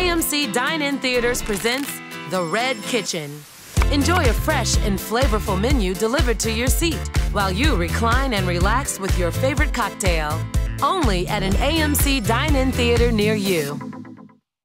AMC Dine-In Theaters presents The Red Kitchen. Enjoy a fresh and flavorful menu delivered to your seat while you recline and relax with your favorite cocktail. Only at an AMC Dine-In Theater near you.